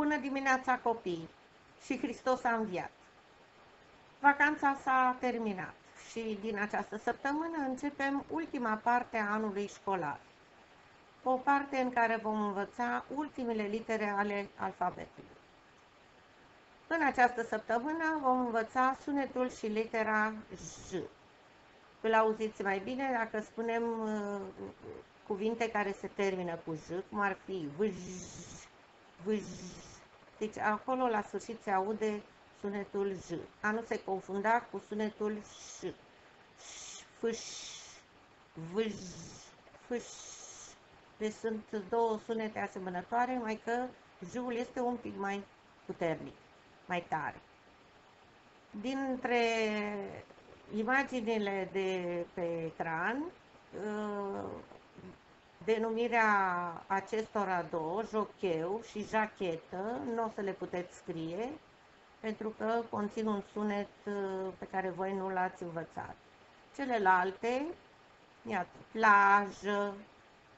Bună dimineața copii! Și Hristos a înviat! Vacanța s-a terminat și din această săptămână începem ultima parte a anului școlar. O parte în care vom învăța ultimele litere ale alfabetului. În această săptămână vom învăța sunetul și litera J. Îl auziți mai bine dacă spunem uh, cuvinte care se termină cu J, cum ar fi vj, vj. Deci acolo la sfârșit se aude sunetul J. A nu se confunda cu sunetul Ș. Fâș, vj, fâș. Deci sunt două sunete asemănătoare, mai că J-ul este un pic mai puternic, mai tare. Dintre imaginile de pe ecran, uh, denumirea acestora două, jocheu și jachetă, nu o să le puteți scrie, pentru că conțin un sunet uh, pe care voi nu l-ați învățat. Celelalte, iată, plajă,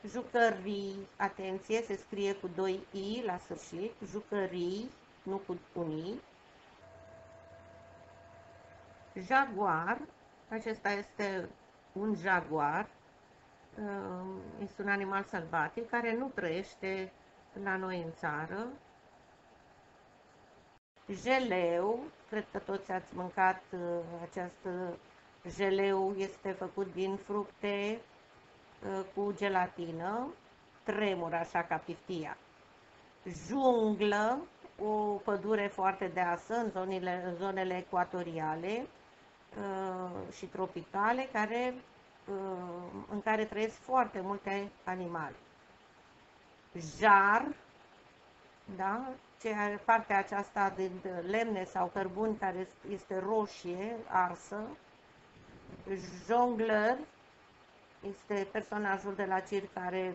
jucării, atenție, se scrie cu 2 i la sfârșit, jucării, nu cu un i, Jaguar, acesta este un jaguar, uh, este un animal sălbatic care nu trăiește la noi în țară. Geleu, cred că toți ați mâncat uh, acest geleu, este făcut din fructe uh, cu gelatină, tremur așa ca piftia. Junglă, o pădure foarte deasă în zonele, în zonele ecuatoriale, Uh, și tropicale care, uh, în care trăiesc foarte multe animale. Jar, da? Ceea, partea aceasta din lemne sau cărbuni care este roșie, arsă. Jongler este personajul de la circ care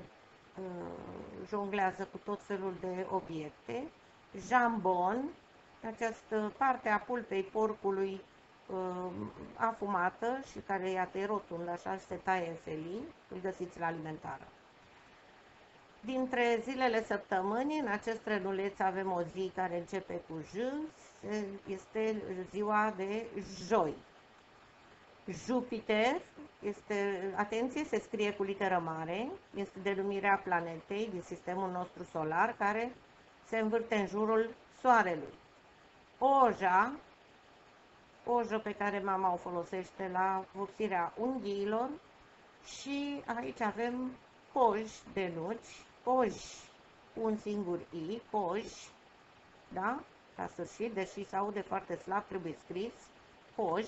uh, jonglează cu tot felul de obiecte. Jambon, această parte a pulpei porcului Uh, afumată și care, iată, e rotundă, așa, se taie în felii, îl găsiți la alimentară. Dintre zilele săptămânii, în acest trenuleț avem o zi care începe cu J, este ziua de joi. Jupiter, este, atenție, se scrie cu literă mare, este denumirea planetei din sistemul nostru solar care se învârte în jurul Soarelui. Oja ojă pe care mama o folosește la vopsirea unghiilor și aici avem coj de nuci, coj un singur i, coj, da? La sfârșit, deși se aude foarte slab, trebuie scris coj,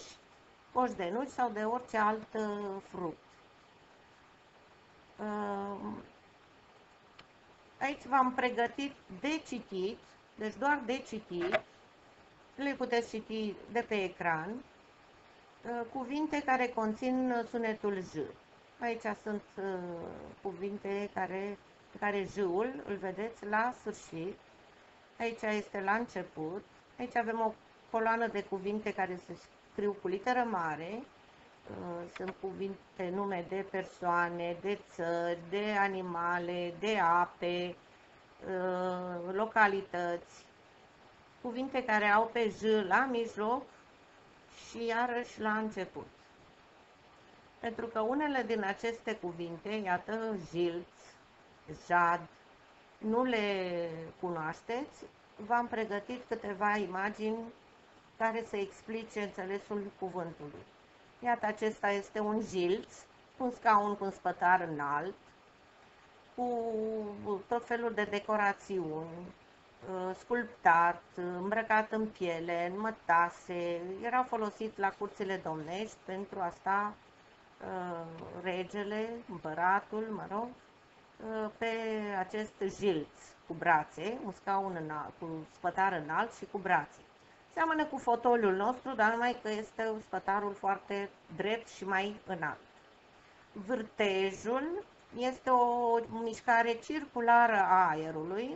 coj de nuci sau de orice alt uh, fruct. Uh, aici v-am pregătit de citit, deci doar de citit, le puteți citi de pe ecran, uh, cuvinte care conțin sunetul J. Aici sunt uh, cuvinte care, care J-ul îl vedeți la sfârșit, aici este la început, aici avem o coloană de cuvinte care se scriu cu literă mare, uh, sunt cuvinte, nume de persoane, de țări, de animale, de ape, localități, cuvinte care au pe J la mijloc și iarăși la început. Pentru că unele din aceste cuvinte, iată, jilț, jad, nu le cunoașteți, v-am pregătit câteva imagini care să explice înțelesul cuvântului. Iată, acesta este un jilț, un scaun cu un spătar înalt, cu tot felul de decorațiuni, Uh, sculptat, îmbrăcat în piele, în mătase, era folosit la curțile domnești, pentru asta uh, regele, împăratul, mă rog, uh, pe acest jilț cu brațe, un scaun înalt, cu spătar înalt și cu brațe. Seamănă cu fotoliul nostru, dar numai că este spătarul foarte drept și mai înalt. Vârtejul este o mișcare circulară a aerului,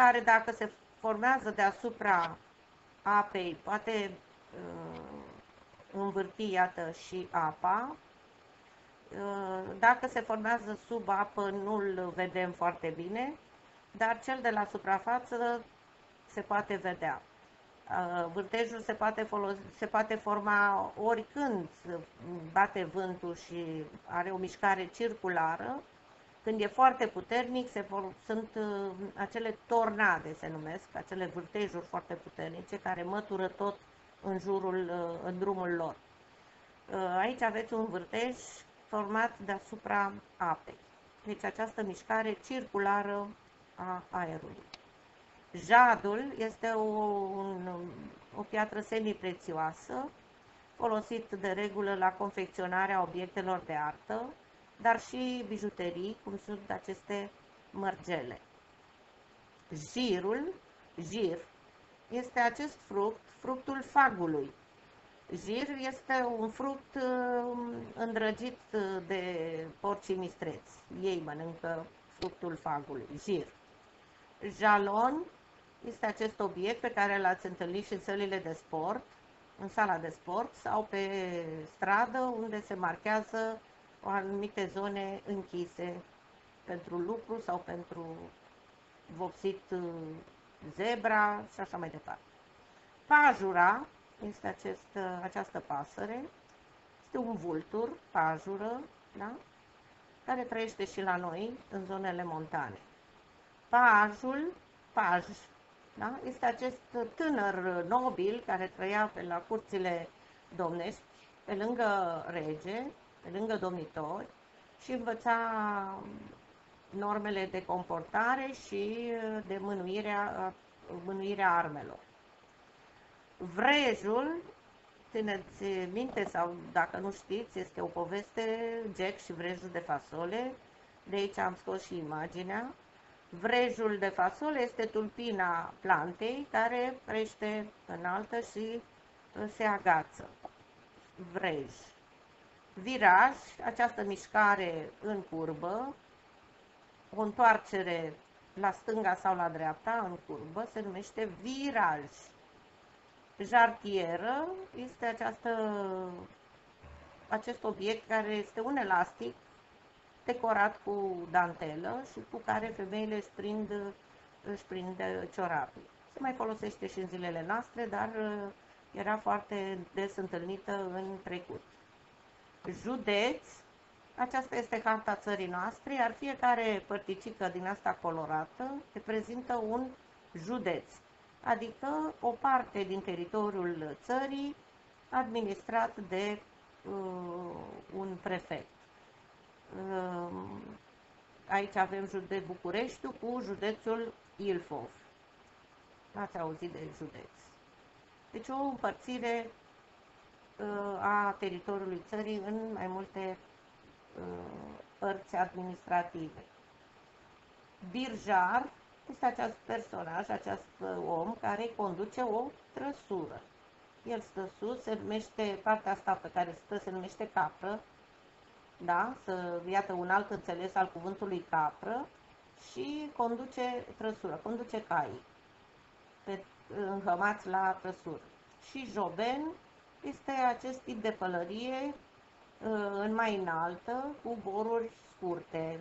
care dacă se formează deasupra apei, poate uh, învârti, iată, și apa. Uh, dacă se formează sub apă, nu-l vedem foarte bine, dar cel de la suprafață se poate vedea. Uh, vârtejul se poate, folosi, se poate forma oricând bate vântul și are o mișcare circulară. Când e foarte puternic, se for, sunt uh, acele tornade, se numesc, acele vârtejuri foarte puternice, care mătură tot în jurul, uh, în drumul lor. Aici aveți un vârtej format deasupra apei. Deci această mișcare circulară a aerului. Jadul este o, un, o piatră semiprețioasă, folosit de regulă la confecționarea obiectelor de artă, dar și bijuterii, cum sunt aceste mărgele. Jirul, jir, este acest fruct, fructul fagului. Jir este un fruct uh, îndrăgit de porcii mistreți. Ei mănâncă fructul fagului, jir. Jalon este acest obiect pe care l-ați întâlnit și în sălile de sport, în sala de sport sau pe stradă unde se marchează o anumite zone închise pentru lucru sau pentru vopsit uh, zebra și așa mai departe. Pajura este acest, uh, această pasăre, este un vultur, pajură, da? care trăiește și la noi, în zonele montane. Pajul, paj, da? Este acest tânăr nobil care trăia pe la curțile domnești, pe lângă rege, pe lângă domnitori și învăța normele de comportare și de mânuirea, mânuirea armelor. Vrejul, țineți minte sau dacă nu știți, este o poveste, Jack și vrejul de fasole, de aici am scos și imaginea, Vrejul de fasole este tulpina plantei care crește înaltă și uh, se agață. Vrej. Viraj, această mișcare în curbă, o întoarcere la stânga sau la dreapta, în curbă, se numește viraj. Jartieră este această, acest obiect care este un elastic decorat cu dantelă și cu care femeile își prind, își prind ciorapii. Se mai folosește și în zilele noastre, dar uh, era foarte des întâlnită în trecut. Județ, aceasta este harta țării noastre, iar fiecare părticică din asta colorată reprezintă un județ, adică o parte din teritoriul țării administrat de uh, un prefect. Ehm, aici avem județ Bucureștiu cu județul Ilfov. Ați auzit de județ. Deci o împărțire uh, a teritoriului țării în mai multe uh, părți administrative. Birjar este acest personaj, acest om care conduce o trăsură. El stă sus, se numește, partea asta pe care stă se numește capră, da? să iată un alt înțeles al cuvântului capră și conduce trăsură, conduce cai pe, înhămați la trăsură. Și joben este acest tip de pălărie uh, în mai înaltă, cu boruri scurte.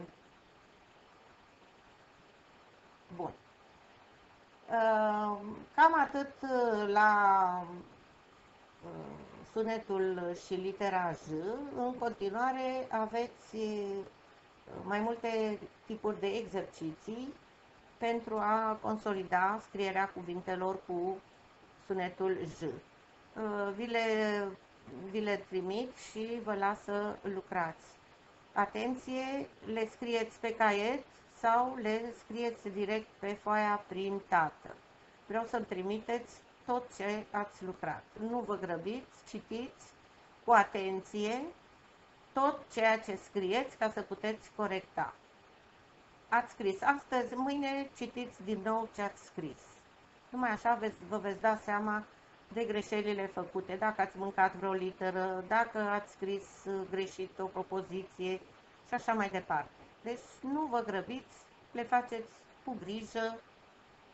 Bun. Uh, cam atât uh, la sunetul și litera J. În continuare aveți mai multe tipuri de exerciții pentru a consolida scrierea cuvintelor cu sunetul J. Vi le, vi le trimit și vă las să lucrați. Atenție, le scrieți pe caiet sau le scrieți direct pe foaia printată. Vreau să-mi trimiteți tot ce ați lucrat. Nu vă grăbiți, citiți cu atenție tot ceea ce scrieți ca să puteți corecta. Ați scris astăzi, mâine citiți din nou ce ați scris. Numai așa veți, vă veți da seama de greșelile făcute, dacă ați mâncat vreo literă, dacă ați scris greșit o propoziție și așa mai departe. Deci nu vă grăbiți, le faceți cu grijă,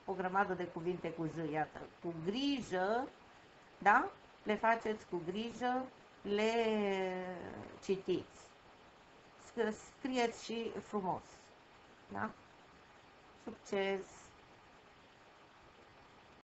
o grămadă de cuvinte cu J, iată, cu grijă, da? Le faceți cu grijă, le citiți. Scrieți și frumos, da? Succes!